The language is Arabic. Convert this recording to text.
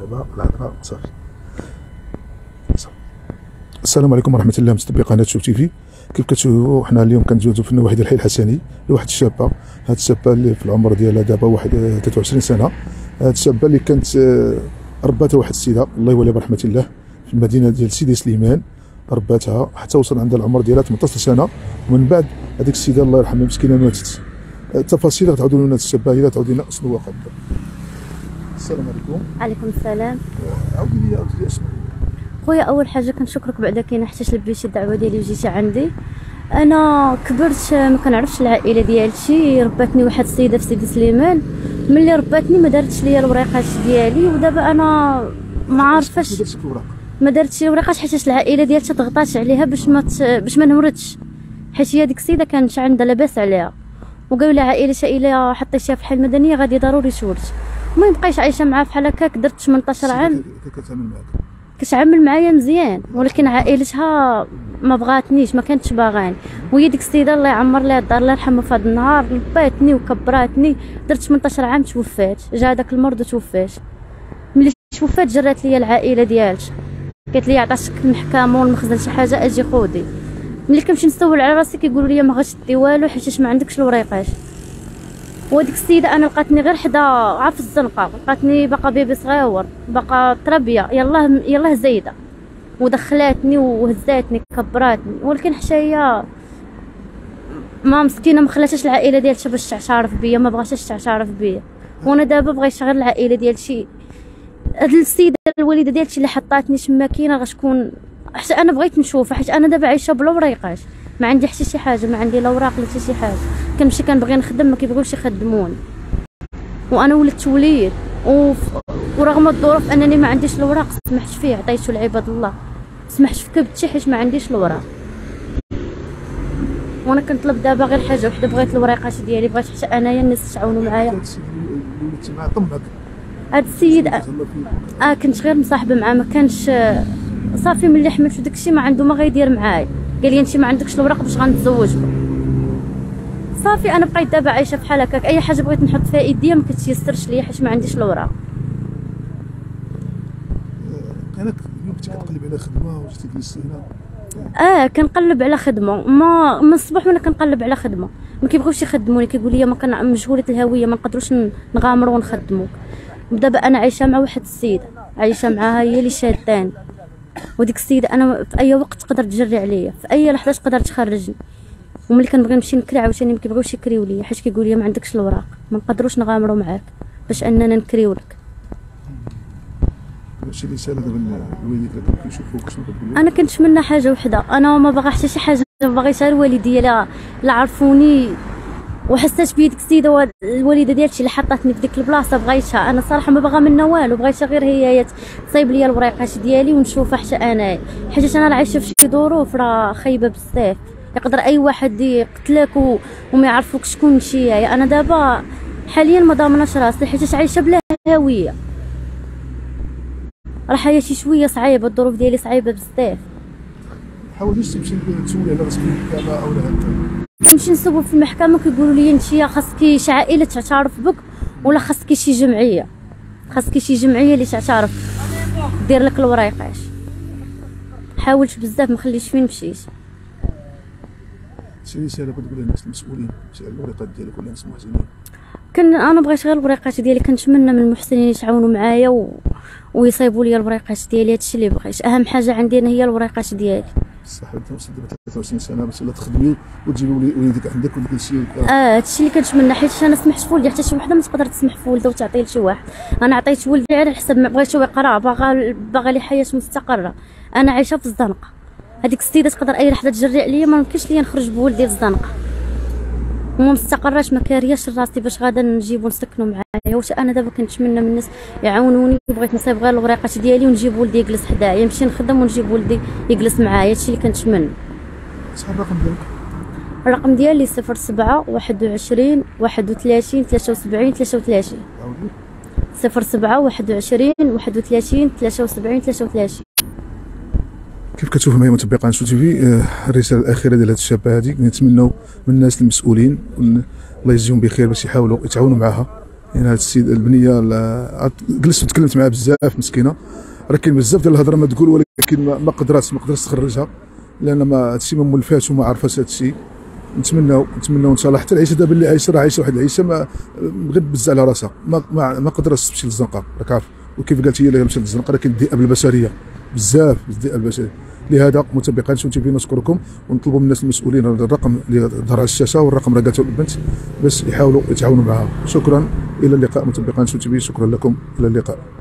دابا الهضره صافي. السلام عليكم ورحمة الله. مستبقي قناه شوف تي في. كيف كتشوفوا؟ حنا اليوم كنتواجدوا في ديال الحي الحسني لواحد الشابة. هاد الشابة اللي في العمر ديالها دابا واحد آه، 23 سنة. هاد الشابة اللي كانت آه، رباتها واحد السيدة الله يوليها برحمة الله في المدينة ديال سيدي سليمان رباتها حتى وصل عندها العمر ديالها 18 سنة. ومن بعد هذيك السيدة الله يرحمها مسكينة ماتت. آه، التفاصيل غتعاودوا لنا هاد الشابة هي تعاودي لنا شنو واقع. السلام عليكم. عليكم السلام. عاودي لي عاودي لي اسمك خويا أول حاجة كنشكرك بعدا كاين حتى لبيتي الدعوه ديالي وجيتي عندي. أنا كبرت ما كنعرفش العائلة ديالتي رباتني واحد السيدة في سيدي سليمان. ملي رباتني ما دارتش ليا الوريقات ديالي ودابا أنا ما عارفاش ما دارتش الوريقات حيت العائلة ديالتها ضغطات عليها باش ما. باش ما نوردش حيت هي ديك السيدة كانت عندها لاباس عليها. وقالوا لها عائلتها الا حطيتيها في الحياة المدنيه غادي ضروري تولد المهم بقيت عايشة معاها بحال هكاك درت 18 عام. كتعامل معاك. كتعامل معايا مزيان ولكن عائلتها ما بغاتنيش ما كانتش باغاني وهي ديك السيدة الله يعمر لها الدار الله يرحمها في هذا النهار لباتني وكبراتني درت 18 عام توفات جا داك المرض وتوفات ملي توفات جرات ليا العائلة ديالتها قالت لي عطاتك المحكمة والمخزن شي حاجة أجي خودي. ملي كنمشي نسول على راسي كيقولوا لي ما غاش دي والو حيت ما عندكش الوريقات وديك السيدة أنا لقاتني غير حدا عا في الزنقة لقاتني باقا بيبي صغيور باقا تربية يلاه يلاه زايدة. ودخلاتني وهزاتني كبراتني ولكن هي ما مسكينة ما خلاتش العائلة ديالتها باش تعترف بيا ما بغاتش تعترف بيا. وأنا دابا بغيت غير العائلة ديالتي هاد السيدة الوالدة ديالتي اللي حطاتني تما كاينة غتكون حتى أنا بغيت نشوفها حيت أنا دابا عايشة بلا وريقات ما عندي حتى شي حاجة ما عندي لا اوراق لا حتى شي حاجة. كنمشي كنبغي نخدم ما كيبغيوش يخدموني وأنا ولدت وليد. ورغم الظروف أنني ما عنديش الاوراق سمحت فيه عطيته لعباد الله. سمحت في كبتي حيت ما عنديش الاوراق وأنا كنطلب دابا غير حاجة وحده بغيت الوريقات ديالي بغيت حتى أنايا الناس تعاونوا معايا. هاد السيد آه كنت غير مصاحبة معاه ما كانش آه، صافي ملي حملت وداك الشيء ما عنده ما غيدير معايا. قال لي انت ما عندكش الاوراق باش غنتزوج. صافي أنا بقيت دابا عايشة بحال هكاك. أي حاجة بغيت نحط فيها ايديا ما كتيسرش ليا حيت ما عنديش الاوراق أنا كنت كتقلب على خدمة وجيتي جلست هنا. آه كنقلب على خدمة. ما من الصباح وأنا كنقلب على خدمة. ما كيبغيوش يخدموني كيقول لي ما كان مجهوله الهوية ما نقدروش نغامروا ونخدموك. ودابا أنا عايشة مع واحد السيده عايشة معاها هي اللي شاداني وديك السيدة أنا في أي وقت تقدر تجري عليا. في أي لحظة تقدر تخرجني. وملي كنبغي نمشي نكري عاوتاني ما كيبغيوش يكريو ليا حيت كيقول لي ما عندكش الاوراق ما نقدروش نغامروا معاك باش أننا نكريو لك شي رساله دابا لوالديك اللي كانوا كيشوفوك شنو كتقول؟ أنا كنتمنى حاجة وحدة. أنا ما باغا حتى شي حاجة باغيتها الوالديه لا لا عرفوني. وحسيت بيديك السيده وا- الوالدة ديالتي اللي حطاتني في ديك البلاصة بغيتها. أنا صراحة ما باغا منها والو بغيتها غير هي تصايب لي الوريقات ديالي ونشوفها حتى أنا. حيت أنا عايشه في شي ظروف راه خايبة بزاف. يقدر أي واحد يقتلك. وما يعرفوك شكون مشي. أنا دابا حاليا ما ضامناش راسي حيت عايشة بلا هوية. راه حياتي شوية صعيبة الظروف ديالي صعيبة بزاف. حاولتيش تمشي تسولي على راسك المحكمة أو لا كنمشي نسول في المحكمة كيقولوا لي أنت خاصك شي عائله تعترف بك ولا خاصك شي جمعية. خاصك شي جمعية اللي تعترف. دير لك الوريقات حاولت بزاف ما خليتش فين مشيت شي رساله كتقول للناس المسؤولين شي على الورقات ديالك ولا الناس المحسنين. كان أنا بغيت غير الوريقات ديالي كنتمنى من المحسنين يتعاونوا معايا و... ويصايبوا لي الوريقات ديالي هادشي اللي بغيت. أهم حاجة عندي أنا هي الوريقات ديالي. صح أنت وصلت دابا 23 سنة باش لا تخدمي وتجيبي ولي- وليدك عندك وتجلسي آه هادشي اللي كنتمنى حيت أنا سمحت في ولدي حتى شي وحدة ما تقدر تسمح في ولدها وتعطيه لشي واحد. أنا عطيت ولدي على حسب ما بغيتو يقرأ باغا باغا لي حياة مستقرة. أنا عايشة في الزنقة. هذيك السيده تقدر أي لحظة تجري عليا ما يمكنش ليا نخرج بولدي في الزنقه وما مستقراش ما كارياش راسي باش غادا نجيبو نسكنو معايا. واش أنا دابا كنتمنى من الناس يعاونوني بغيت نصيب غير الوريقات ديالي ونجيب ولدي يجلس حدايا. نمشي نخدم ونجيب ولدي يجلس معايا. هادشي اللي كنتمنى شحال الرقم ديالك؟ الرقم ديالي 07 21 31 73 33 07 21 31 73 33 كيف كتشوف معايا متابعين شو تي في الرسالة الأخيرة ديال هذه الشابة هذه نتمنوا من الناس المسؤولين الله يجزيهم بخير باش يحاولوا يتعاونوا معها يعني هاد السيد البنية جلست وتكلمت معها بزاف مسكينة. راه كاين بزاف ديال الهضرة ما تقول ولكن ما قدرات ما قدرتش تخرجها لأن ما هادشي ما مولفاش وما عارفاش هادشي نتمناو نتمناو إن شاء الله حتى العيشة دابا اللي عايشة راه عايشة واحد العيشة ما غير بز على راسها. ما ما, ما قدرتش تمشي للزنقة راك عارف. وكيف قالت هي اللي مشات للزنقة راه كاين الذئاب البشرية. بزاف الذئاب البشرية. لهذا متابعين شو تي في نشكركم ونطلبوا من الناس المسؤولين الرقم اللي ظهر على الشاشة والرقم راه قالته البنت باش يحاولوا يتعاونوا معها شكرا إلى اللقاء متابعين شو تي في شكرا لكم. إلى اللقاء.